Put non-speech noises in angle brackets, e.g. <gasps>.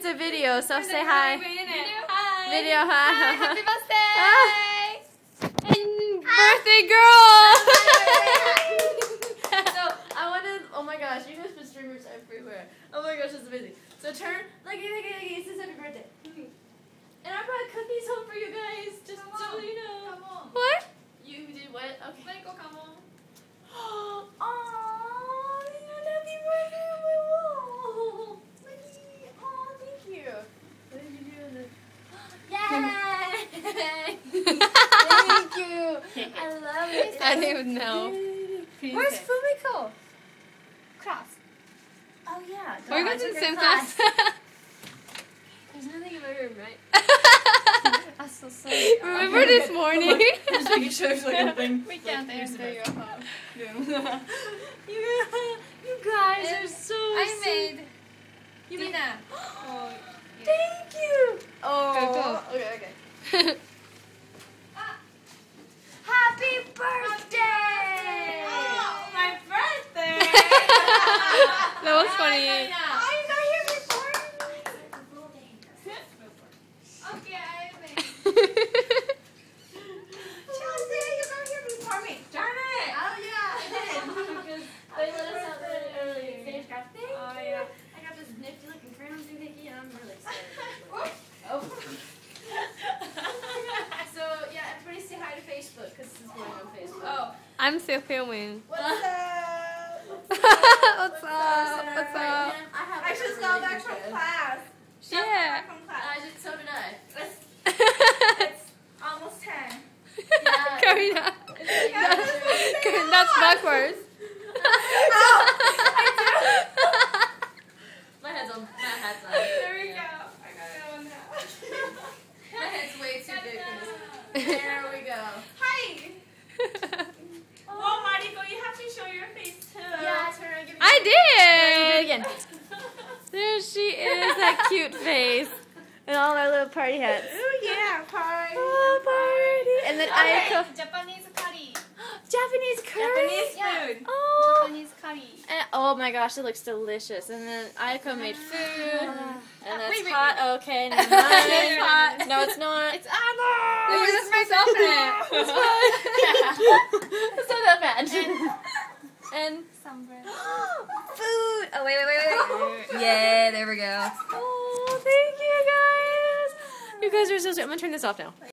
it's a video, so say hi. Hi. Video, hi. Happy birthday. Ah. And birthday girl. so I wanted. Oh my gosh, you guys put streamers everywhere. Oh my gosh, it's amazing. So turn. Look, look, look, look. It says happy birthday. And I brought cookies home for you guys, just Come so on. you know. Come on. What? You did what? Okay. Michael, come on. Aww, you had happy birthday on my wall. Sweetie. Aw, thank you. What did you do in the... Yay! thank you. I <laughs> love it. I don't even know. Where's Fumiko? Class. Oh yeah. We're duh, I going to took the same class. <laughs> There's nothing in my room, right? <laughs> I'm so sorry. Remember this morning? I'm Just making sure there's like a thing. We can't enter your house. you, you guys are so I sweet. made You made- dinner. <gasps> Oh, Thank you. Oh. Go, go. Oh, okay, okay. Happy birthday! Oh, my birthday! that was funny. I got here before. Okay, I made. Chelsea, you got here before me. Darn it! Oh yeah, I did. Because they let us out really early. Stage. Thank Oh, you. yeah. I got this nifty looking Crayon doohickey and I'm really excited. Oh. so yeah, everybody say hi to Facebook because this is going on Facebook. Oh, I'm still filming. What's up? What's up? What's up? I have I just really got back from trip. class. Just got Yeah. back from class. I just so did I. It's, <laughs> it's almost 10. Yeah. Karina. It's That's backwards. <laughs> Oh, my head's on. My head's on. There we Yeah. go. I got it on now. My head's way too big for this. There we go. Hi. Well, Mariko, you have to show your face too. Yeah, turn around. Give me. I Do it did. again. There she is, that cute face. And all our little party hats. Ooh, yeah, party. Oh, party. And then Ayako. Japanese curry. <gasps> Japanese curry. Japanese Yeah. food. Oh. Japanese curry. And, oh my gosh, it looks delicious. And then Ayako made ah. food. Ah. And that's Wait, wait, hot. Okay, <laughs> never It's hot. No, it's not. It's Anna. Wait, that's myself in it. It's <laughs> fine. <laughs> it's not that bad. And Somewhere. <gasps> food. Oh wait, wait, wait, wait. yeah, there we go. Oh, thank you guys. You guys are so sweet. I'm gonna turn this off now.